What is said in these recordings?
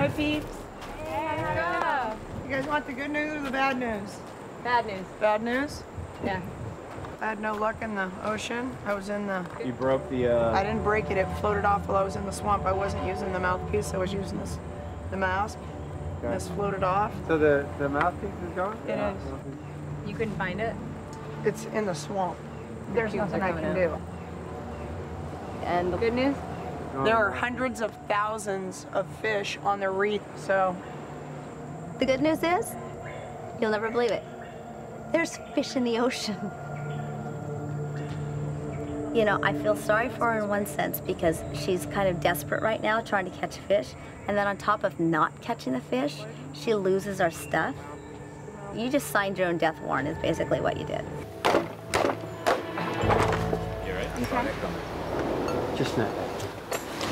Hi, peeps. Yeah. You guys want the good news or the bad news? Bad news. Bad news? Yeah. I had no luck in the ocean. I was in the. You broke the. Uh... I didn't break it. It floated off while I was in the swamp. I wasn't using the mouthpiece. I was using this, the mask. Okay. This floated off. So the the mouthpiece is gone. It yeah. is. You couldn't find it. It's in the swamp. There's nothing I can out. do. And the good news? There are hundreds of thousands of fish on the reef, so. The good news is, you'll never believe it. There's fish in the ocean. You know, I feel sorry for her in one sense because she's kind of desperate right now trying to catch fish. And then on top of not catching the fish, she loses our stuff. You just signed your own death warrant is basically what you did. You right? Okay. Just not.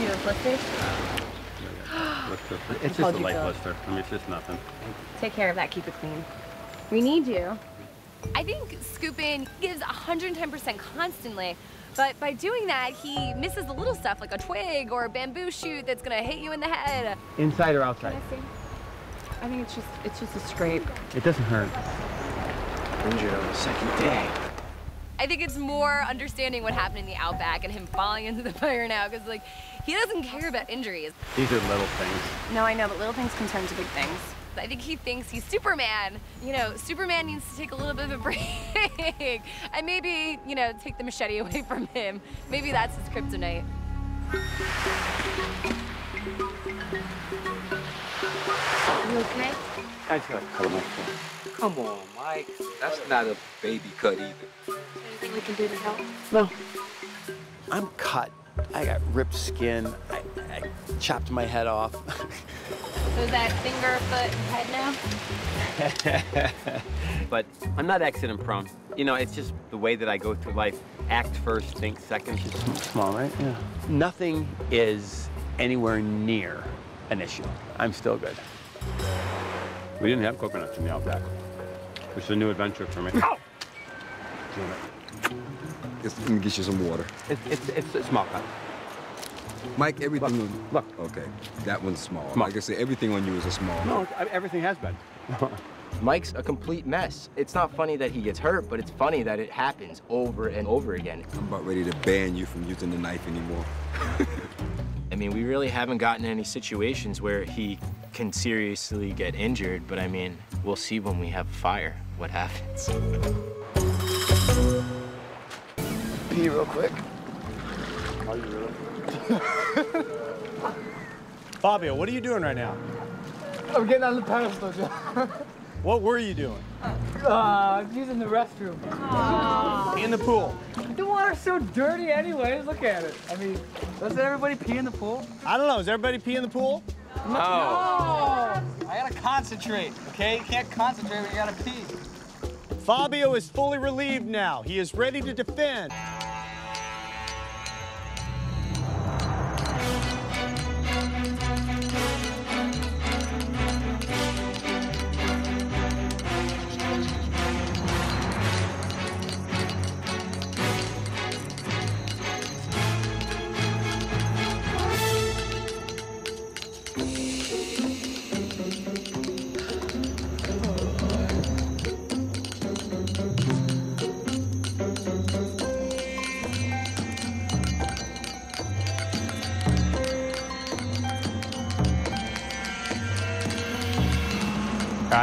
You have blister? It's just a light blister. I mean, it's just nothing. Take care of that. Keep it clean. We need you. I think Skupin gives 110% constantly, but by doing that, he misses the little stuff like a twig or a bamboo shoot that's gonna hit you in the head. Inside or outside? I think it's just it's just a scrape. It doesn't hurt. Injured on the second day. I think it's more understanding what happened in the outback and him falling into the fire now, because like he doesn't care about injuries. These are little things. No, I know, but little things can turn to big things. I think he thinks he's Superman. You know, Superman needs to take a little bit of a break and maybe, you know, take the machete away from him. Maybe that's his kryptonite. You okay? I just got cut him Come on, Mike. That's not a baby cut either. Anything we can do to help? No. I'm cut. I got ripped skin. I, I chopped my head off. So is that finger, foot, and head now? but I'm not accident prone. You know, it's just the way that I go through life. Act first, think second. It's small, right? Yeah. Nothing is anywhere near an issue. I'm still good. We didn't have coconuts in the outback. It's a new adventure for me. Ow! Just, let me get you some water. It's, it's, it's small cut. Mike, everything on... Look. Okay, that one's small. Small. Like I said, everything on you is a small. No, everything has been. Mike's a complete mess. It's not funny that he gets hurt, but it's funny that it happens over and over again. I'm about ready to ban you from using the knife anymore. I mean, we really haven't gotten any situations where he can seriously get injured, but I mean, we'll see when we have fire what happens. Pee real quick. Are you really? Fabio, what are you doing right now? I'm getting on the pedestal, Joe. What were you doing? Uh, using the restroom. In the pool. The water's so dirty anyways, look at it. I mean, doesn't everybody pee in the pool? I don't know. Does everybody pee in the pool? No. I gotta concentrate, okay? You can't concentrate when you gotta pee. Fabio is fully relieved now. He is ready to defend.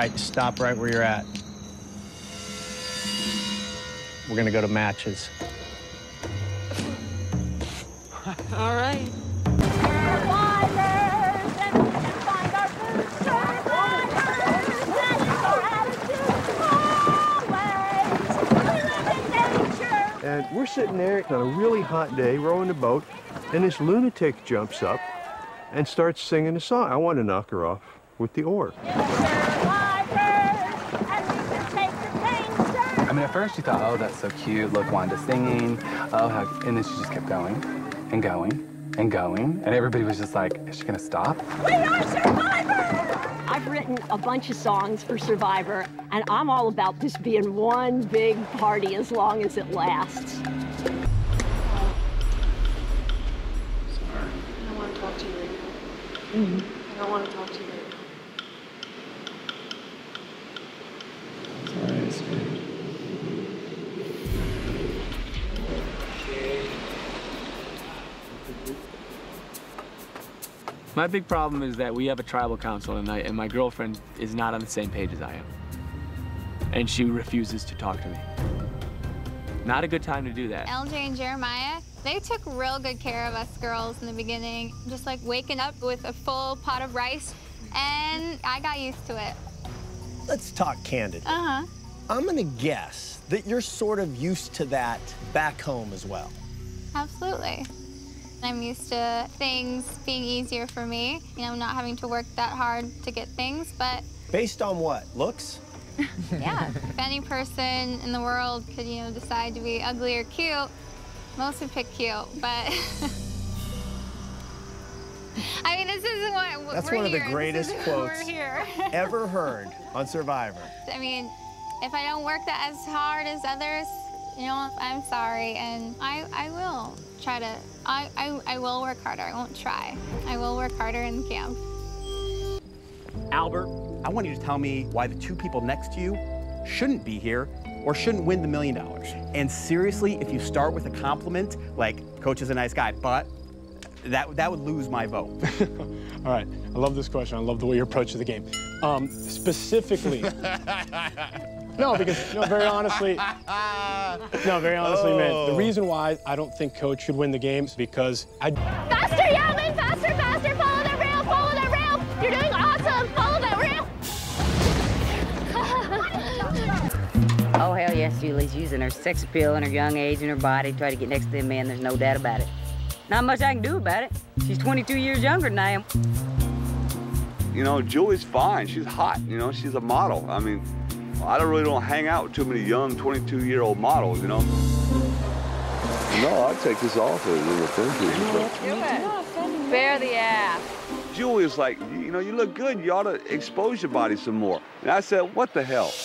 Right, stop right where you're at. We're gonna go to matches. All right. And we're sitting there on a really hot day rowing the boat, and this lunatic jumps up and starts singing a song. I want to knock her off with the oar. I mean, at first you thought, oh, that's so cute. Look, Wanda's singing. Oh, how, and then she just kept going and going and going. And everybody was just like, is she going to stop? We are Survivor! I've written a bunch of songs for Survivor, and I'm all about this being one big party as long as it lasts. Sorry. I want to talk to you right now. I don't My big problem is that we have a tribal council tonight, and my girlfriend is not on the same page as I am. And she refuses to talk to me. Not a good time to do that. LJ and Jeremiah, they took real good care of us girls in the beginning. Just like waking up with a full pot of rice, and I got used to it. Let's talk candid. Uh-huh. I'm gonna guess that you're sort of used to that back home as well. Absolutely. I'm used to things being easier for me, you know, not having to work that hard to get things, but Based on what? Looks? yeah, if any person in the world could, you know, decide to be ugly or cute, most would pick cute, but I mean, this isn't what That's we're one of the here. Greatest quotes ever heard on Survivor. I mean, if I don't work that as hard as others, you know, I'm sorry, and I, I will try to, I, I, I will work harder. I won't try. I will work harder in camp. Albert, I want you to tell me why the two people next to you shouldn't be here or shouldn't win the million dollars. And seriously, if you start with a compliment, like, Coach is a nice guy, but that, that would lose my vote. All right, I love this question. I love the way you approach the game. Um, specifically, no, because you know, very honestly, no, very honestly, man. The Oh. reason why I don't think Coach should win the game is because I. Faster, Yau-Man! Faster, faster! Follow that rail! Follow that rail! You're doing awesome! Follow that rail! Oh, hell yes, Julie's using her sex appeal and her young age and her body to try to get next to them man. There's no doubt about it. Not much I can do about it. She's 22 years younger than I am. You know, Julie's fine. She's hot. You know, she's a model. I mean, I don't really don't hang out with too many young 22 year old models. You know. No, I'd take this off as an offensive. Do it. Bear the ass. Julie was like, you know, you look good. You ought to expose your body some more. And I said, what the hell?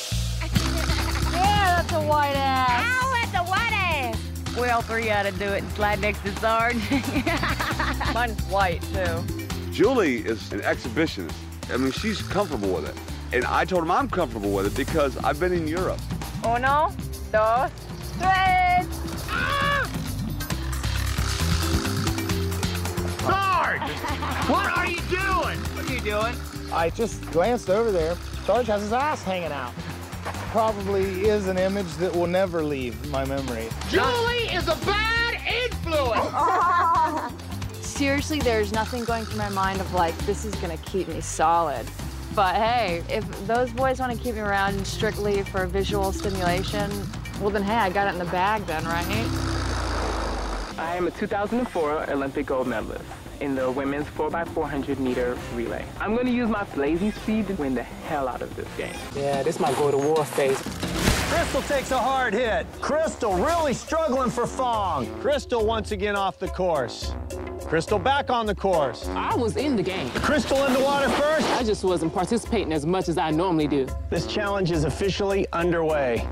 Yeah, that's a white ass. Ow, that's a white ass. We all three ought to do it and slide next to Sarge. Mine's white, too. Julie is an exhibitionist. I mean, she's comfortable with it. And I told him I'm comfortable with it because I've been in Europe. Uno, dos, tres. Sarge! what are you doing? What are you doing? I just glanced over there. Sarge has his ass hanging out. Probably is an image that will never leave my memory. Julie is a bad influence! Seriously, there's nothing going through my mind of like, this is gonna keep me solid. But hey, if those boys want to keep me around strictly for visual stimulation, well then hey, I got it in the bag then, right? I am a 2004 Olympic gold medalist in the women's 4x400 meter relay. I'm going to use my lazy speed to win the hell out of this game. Yeah, this might go to war phase. Crystal takes a hard hit. Crystal really struggling for Fang. Crystal once again off the course. Crystal back on the course. I was in the game. Crystal in the water first. I just wasn't participating as much as I normally do. This challenge is officially underway.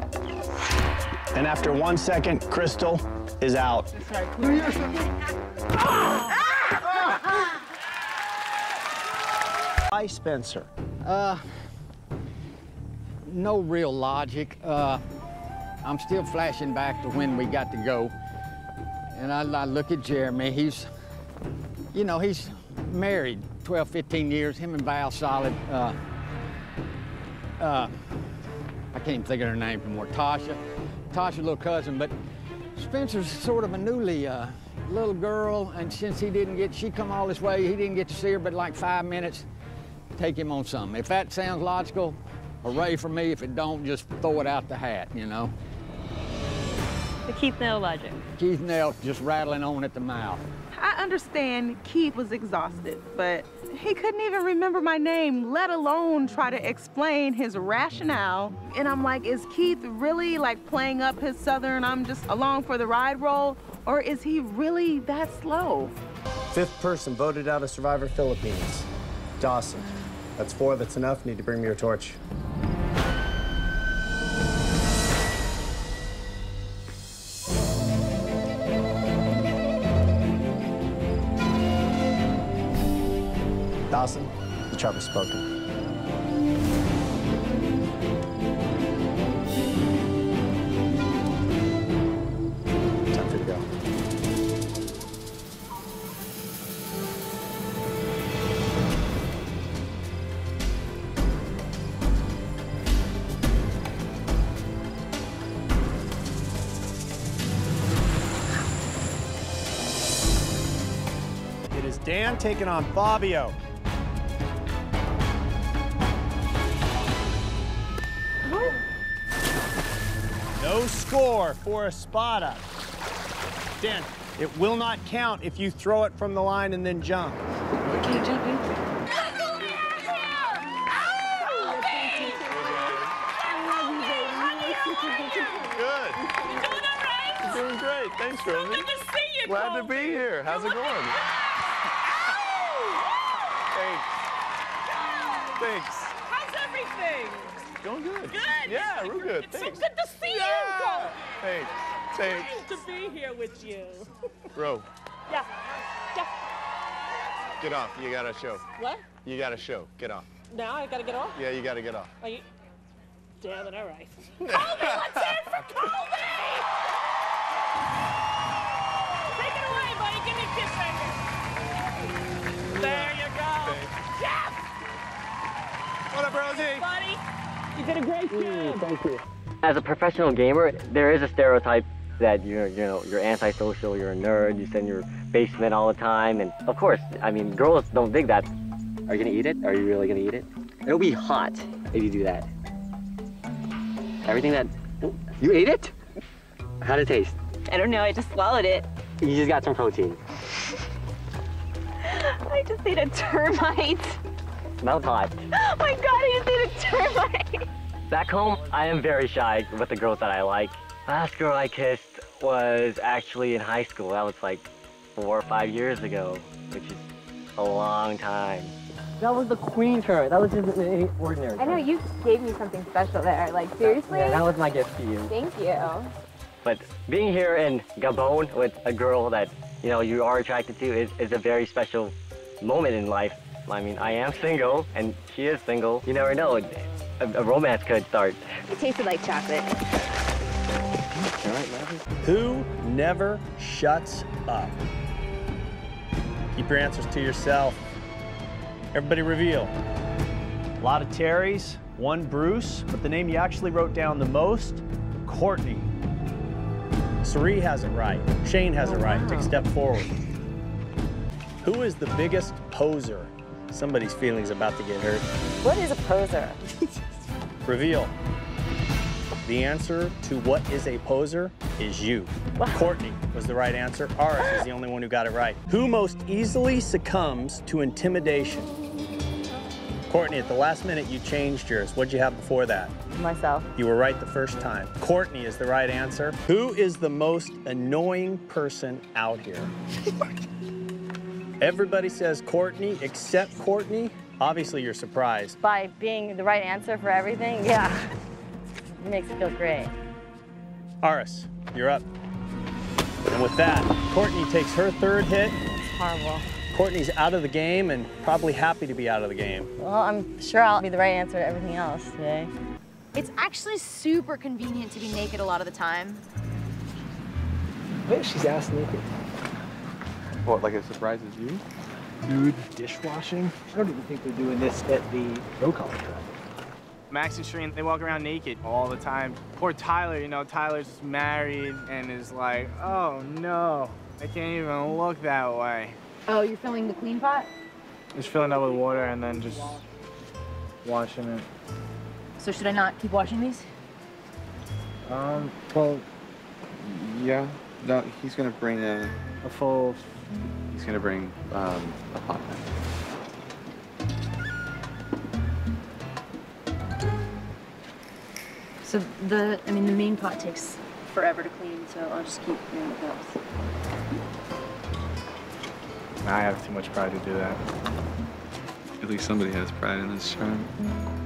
And after one second, Crystal is out. Hi, Spencer. Uh, no real logic. Uh, I'm still flashing back to when we got to go. And I, I look at Jeremy. He's, you know, he's married 12, 15 years. Him and Val solid. Uh, uh, I can't even think of her name anymore. Tasha. Tasha's little cousin. But Spencer's sort of a newly uh, little girl. And since he didn't get, she come all this way, he didn't get to see her but like five minutes. Take him on something. If that sounds logical, hooray for me. If it don't, just throw it out the hat, you know? The Keith Nale logic. Keith Nale just rattling on at the mouth. I understand Keith was exhausted, but he couldn't even remember my name, let alone try to explain his rationale. And I'm like, is Keith really like playing up his Southern, I'm just along for the ride role, or is he really that slow? Fifth person voted out of Survivor Philippines. Dawson. That's four. That's enough. Need to bring me your torch. Spoken. Time to go. It is Dan taking on Fabio. Score for a Espada. Dan, it will not count if you throw it from the line and then jump. Can you jump in? Good. You're doing great. Thanks, Rosie. Good to see you. Glad to be here. How's it going? Thanks. Thanks. Everything? Good. Good. Yeah, real good. It's Thanks. so good to see you, Cole. Thanks. Thanks. Nice to be here with you. Bro, Yeah. Yeah. get off. You got a show. What? You got a show. Get off. Now I gotta get off? Yeah, you got to get off. Are you? Damn it, all right. Colby, let's hear it for Colby! Take it away, buddy. Give me a kiss right here. There you go. Jeff! What up, Rosie? Buddy, you did a great job. Thank you. As a professional gamer, there is a stereotype that you're, you know, you're antisocial, you're a nerd, you sit in your basement all the time, and of course, I mean, girls don't dig that. Are you gonna eat it? Are you really gonna eat it? It'll be hot if you do that. Everything that you ate it? How did it taste? I don't know, I just swallowed it. You just got some protein. I just ate a termite. Smells hot. Oh my god, I just ate a termite. Back home, I am very shy with the girls that I like. Last girl I kissed was actually in high school. That was like four or five years ago, which is a long time. That was the queen turn. That was just an ordinary. I know you gave me something special there. Like seriously? Yeah, that was my gift to you. Thank you. But being here in Gabon with a girl that you know you are attracted to is, is a very special moment in life. I mean, I am single and she is single. You never know, a, a romance could start. It tasted like chocolate. All right, Who never shuts up? Keep your answers to yourself. Everybody reveal. A lot of Terrys, one Bruce, but the name you actually wrote down the most, Courtney. Sari has it right. Shane has it right. Take a step forward. Who is the biggest poser? Somebody's feelings about to get hurt. What is a poser? Reveal. The answer to what is a poser is you. Courtney was the right answer. Aras is the only one who got it right. Who most easily succumbs to intimidation? Courtney, at the last minute you changed yours. What'd you have before that? Myself. You were right the first time. Courtney is the right answer. Who is the most annoying person out here? Everybody says Courtney except Courtney. Obviously, you're surprised. By being the right answer for everything? Yeah. It makes it feel great. Aras, you're up. And with that, Courtney takes her third hit. It's horrible. Courtney's out of the game and probably happy to be out of the game. Well, I'm sure I'll be the right answer to everything else today. It's actually super convenient to be naked a lot of the time. Maybe she's ass naked. What, like it surprises you? Dude, dishwashing? I don't even think they're doing this at the no college track. Max and Shirin, they walk around naked all the time. Poor Tyler, you know, Tyler's married and is like, oh no, I can't even look that way. Oh, you're filling the clean pot? Just filling up with water and then just washing it. So should I not keep washing these? Um, well, yeah. No, he's gonna bring a... A full... He's gonna bring, um, a pot. So the, I mean, the main pot takes forever to clean, so I'll just keep doing the cups. I have too much pride to do that. At least somebody has pride in this charm.